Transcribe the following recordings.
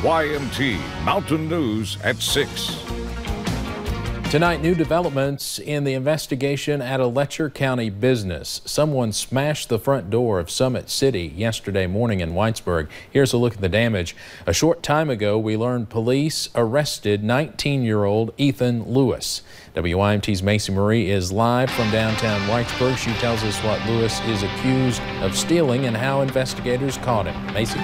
WYMT Mountain News at 6. Tonight, new developments in the investigation at a Letcher County business. Someone smashed the front door of Summit City yesterday morning in Whitesburg. Here's a look at the damage. A short time ago, we learned police arrested 19-year-old Ethan Lewis. WYMT's Macy Marie is live from downtown Whitesburg. She tells us what Lewis is accused of stealing and how investigators caught him. Macy?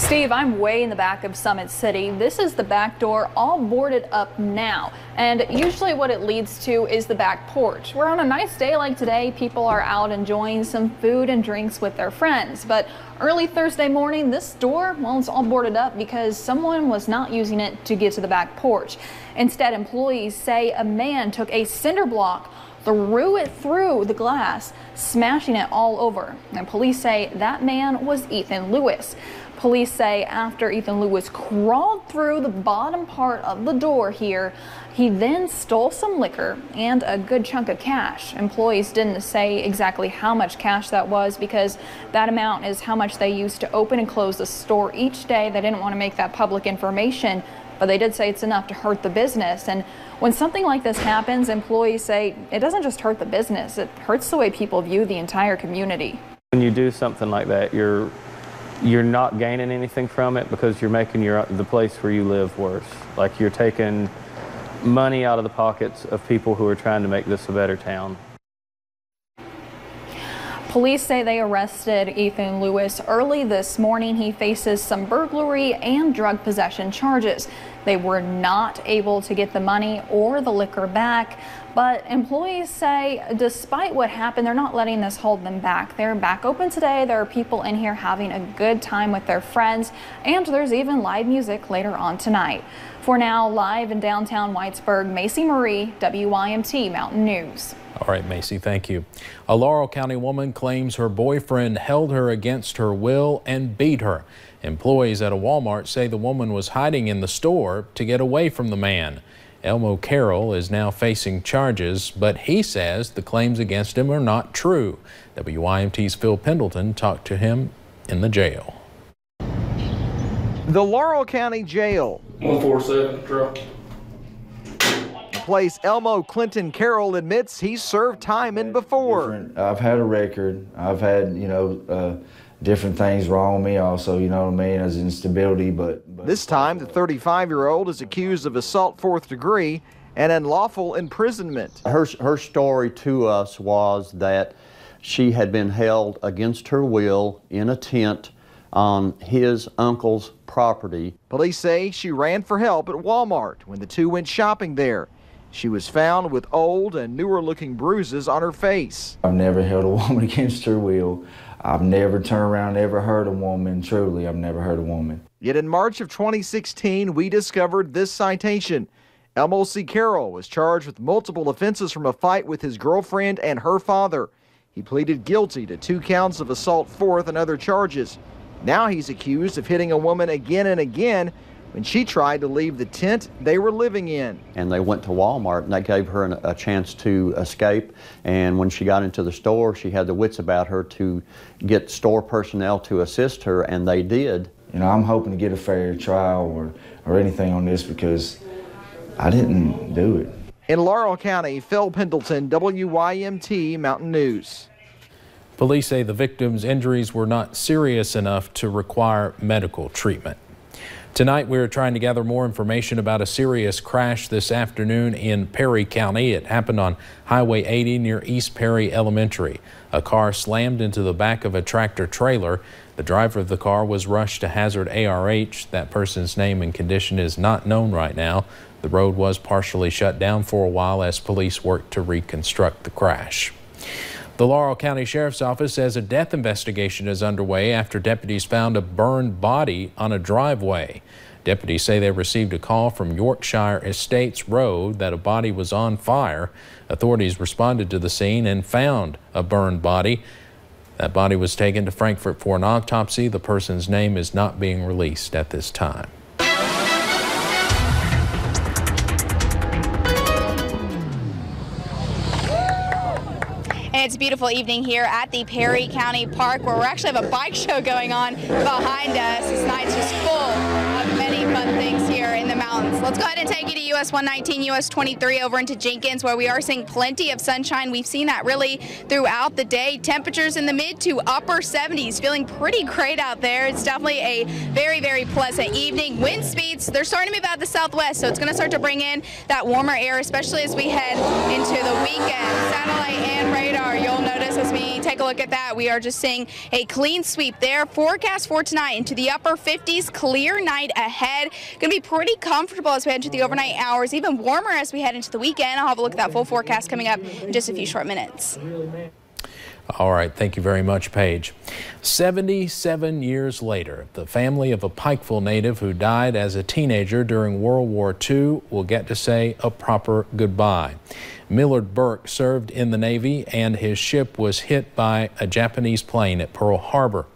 Steve, I'm way in the back of Summit City. This is the back door all boarded up now. And usually what it leads to is the back porch. Where on a nice day like today, people are out enjoying some food and drinks with their friends. But early Thursday morning, this door, well, it's all boarded up because someone was not using it to get to the back porch. Instead, employees say a man took a cinder block threw it through the glass, smashing it all over. And police say that man was Ethan Lewis. Police say after Ethan Lewis crawled through the bottom part of the door here, he then stole some liquor and a good chunk of cash. Employees didn't say exactly how much cash that was because that amount is how much they used to open and close the store each day. They didn't want to make that public information, but they did say it's enough to hurt the business. And when something like this happens, employees say it doesn't just hurt the business, it hurts the way people view the entire community. When you do something like that, you're you're not gaining anything from it because you're making your the place where you live worse. Like you're taking money out of the pockets of people who are trying to make this a better town. Police say they arrested Ethan Lewis early this morning. He faces some burglary and drug possession charges. They were not able to get the money or the liquor back. But employees say despite what happened, they're not letting this hold them back. They're back open today. There are people in here having a good time with their friends, and there's even live music later on tonight. For now, live in downtown Whitesburg, Macy Marie, WYMT Mountain News. All right, Macy, thank you. A Laurel County woman claims her boyfriend held her against her will and beat her. Employees at a Walmart say the woman was hiding in the store to get away from the man. Elmo Carroll is now facing charges, but he says the claims against him are not true. WYMT's Phil Pendleton talked to him in the jail. The Laurel County Jail. 147 truck. The place Elmo Clinton Carroll admits he served time in before. I've had a record. I've had, you know, uh, different things wrong with me also, you know what I mean, as instability, but, but This time, the 35-year-old is accused of assault fourth degree and unlawful imprisonment. Her, her story to us was that she had been held against her will in a tent on his uncle's property. Police say she ran for help at Walmart when the two went shopping there. She was found with old and newer looking bruises on her face. I've never held a woman against her will. I've never turned around, ever hurt a woman. Truly, I've never hurt a woman. Yet in March of 2016, we discovered this citation. Elmo C. Carroll was charged with multiple offenses from a fight with his girlfriend and her father. He pleaded guilty to two counts of assault fourth and other charges. Now he's accused of hitting a woman again and again when she tried to leave the tent they were living in. And they went to Walmart and that gave her an, a chance to escape. And when she got into the store, she had the wits about her to get store personnel to assist her, and they did. You know, I'm hoping to get a fair trial or, or anything on this because I didn't do it. In Laurel County, Phil Pendleton, WYMT Mountain News. Police say the victim's injuries were not serious enough to require medical treatment. Tonight, we're trying to gather more information about a serious crash this afternoon in Perry County. It happened on Highway 80 near East Perry Elementary. A car slammed into the back of a tractor trailer. The driver of the car was rushed to Hazard ARH. That person's name and condition is not known right now. The road was partially shut down for a while as police worked to reconstruct the crash. The Laurel County Sheriff's Office says a death investigation is underway after deputies found a burned body on a driveway. Deputies say they received a call from Yorkshire Estates Road that a body was on fire. Authorities responded to the scene and found a burned body. That body was taken to Frankfort for an autopsy. The person's name is not being released at this time. It's a beautiful evening here at the Perry County Park where we actually have a bike show going on behind us. This night's just full fun things here in the mountains. Let's go ahead and take you to US 119, US 23 over into Jenkins where we are seeing plenty of sunshine. We've seen that really throughout the day. Temperatures in the mid to upper 70s, feeling pretty great out there. It's definitely a very, very pleasant evening. Wind speeds, they're starting to move out the southwest, so it's going to start to bring in that warmer air, especially as we head into the weekend. Satellite and radar, you'll notice as we take a look at that, we are just seeing a clean sweep there. Forecast for tonight into the upper 50s, clear night ahead. Going to be pretty comfortable as we head into the overnight hours, even warmer as we head into the weekend. I'll have a look at that full forecast coming up in just a few short minutes. All right, thank you very much, Paige. 77 years later, the family of a Pikeville native who died as a teenager during World War II will get to say a proper goodbye. Millard Burke served in the Navy and his ship was hit by a Japanese plane at Pearl Harbor.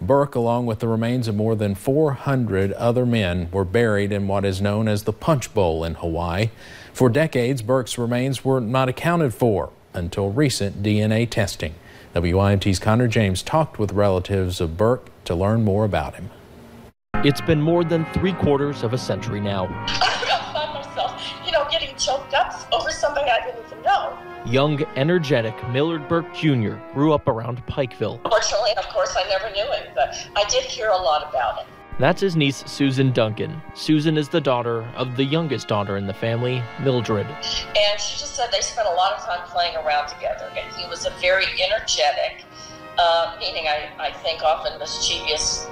Burke, along with the remains of more than 400 other men, were buried in what is known as the Punch Bowl in Hawaii. For decades, Burke's remains were not accounted for until recent DNA testing. WYMT's Connor James talked with relatives of Burke to learn more about him. It's been more than three quarters of a century now. I find myself, you know, getting choked up over somebody I didn't even know. Young, energetic Millard Burke Jr. grew up around Pikeville. Fortunately, of course, I never knew him, but I did hear a lot about him. That's his niece, Susan Duncan. Susan is the daughter of the youngest daughter in the family, Mildred. And she just said they spent a lot of time playing around together. And he was a very energetic, uh, meaning I, I think often mischievous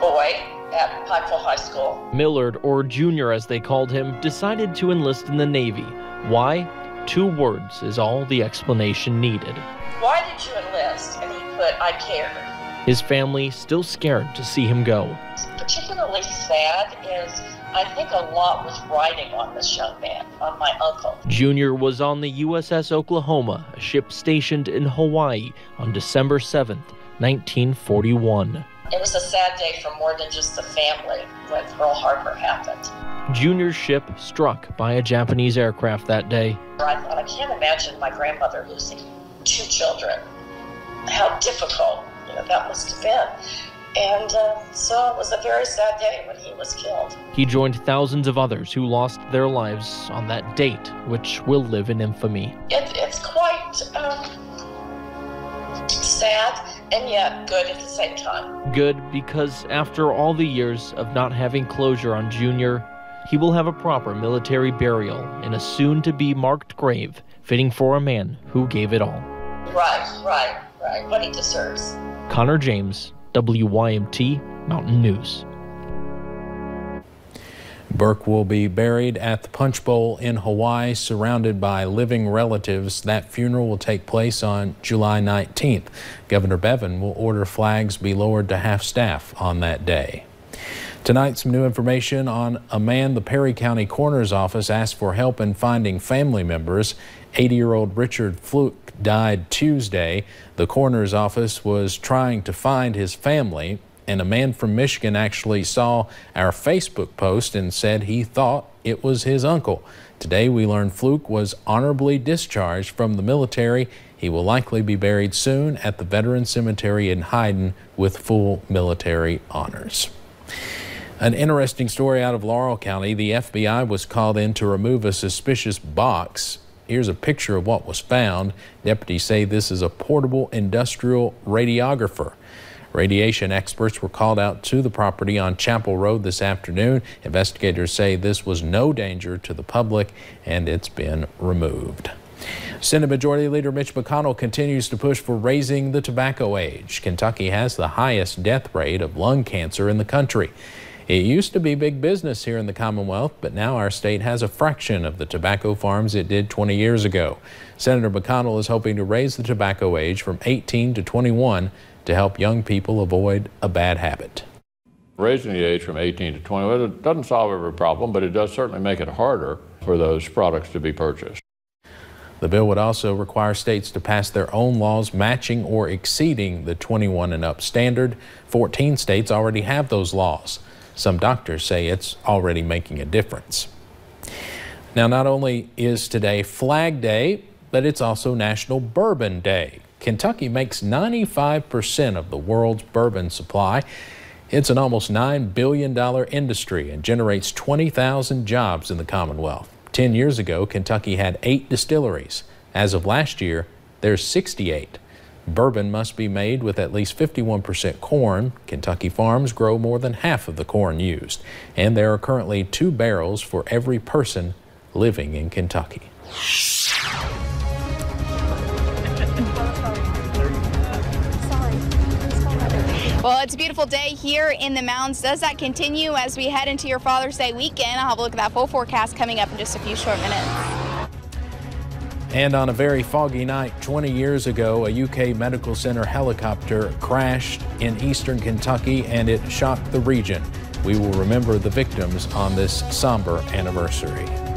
boy at Pikeville High School. Millard, or Junior as they called him, decided to enlist in the Navy. Why? Two words is all the explanation needed. Why did you enlist? And he put, I cared. His family still scared to see him go. Particularly sad is I think a lot was riding on this young man, on my uncle. Junior was on the USS Oklahoma, a ship stationed in Hawaii on December 7th, 1941. It was a sad day for more than just the family when Pearl Harbor happened. Junior's ship struck by a Japanese aircraft that day. I thought, I can't imagine my grandmother losing two children. How difficult you know, that must have been. And uh, so it was a very sad day when he was killed. He joined thousands of others who lost their lives on that date, which will live in infamy. It, it's quite um, sad and yet good at the same time. Good because after all the years of not having closure on Junior, he will have a proper military burial in a soon to be marked grave fitting for a man who gave it all. Right, right, right. What he deserves. Connor James, WYMT Mountain News. Burke will be buried at the Punch Bowl in Hawaii, surrounded by living relatives. That funeral will take place on July 19th. Governor Bevin will order flags be lowered to half staff on that day. Tonight, some new information on a man the Perry County Coroner's Office asked for help in finding family members. 80 year old Richard Fluke died Tuesday. The coroner's office was trying to find his family, and a man from Michigan actually saw our Facebook post and said he thought it was his uncle. Today, we learned Fluke was honorably discharged from the military. He will likely be buried soon at the Veteran Cemetery in Hyden with full military honors. An interesting story out of Laurel County. The FBI was called in to remove a suspicious box Here's a picture of what was found. Deputies say this is a portable industrial radiographer. Radiation experts were called out to the property on Chapel Road this afternoon. Investigators say this was no danger to the public and it's been removed. Senate Majority Leader Mitch McConnell continues to push for raising the tobacco age. Kentucky has the highest death rate of lung cancer in the country. It used to be big business here in the Commonwealth, but now our state has a fraction of the tobacco farms it did 20 years ago. Senator McConnell is hoping to raise the tobacco age from 18 to 21 to help young people avoid a bad habit. Raising the age from 18 to 20 well, it doesn't solve every problem, but it does certainly make it harder for those products to be purchased. The bill would also require states to pass their own laws matching or exceeding the 21 and up standard. 14 states already have those laws. Some doctors say it's already making a difference. Now, not only is today Flag Day, but it's also National Bourbon Day. Kentucky makes 95% of the world's bourbon supply. It's an almost $9 billion industry and generates 20,000 jobs in the Commonwealth. Ten years ago, Kentucky had eight distilleries. As of last year, there's 68. Bourbon must be made with at least 51% corn. Kentucky farms grow more than half of the corn used. And there are currently two barrels for every person living in Kentucky. Well, it's a beautiful day here in the mountains. Does that continue as we head into your Father's Day weekend? I'll have a look at that full forecast coming up in just a few short minutes. And on a very foggy night 20 years ago, a UK Medical Center helicopter crashed in eastern Kentucky and it shocked the region. We will remember the victims on this somber anniversary.